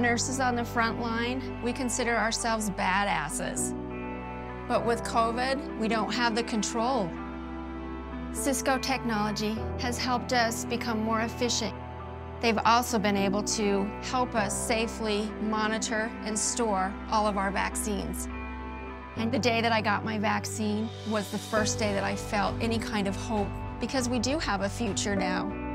Nurses on the front line, we consider ourselves badasses. But with COVID, we don't have the control. Cisco technology has helped us become more efficient. They've also been able to help us safely monitor and store all of our vaccines. And the day that I got my vaccine was the first day that I felt any kind of hope because we do have a future now.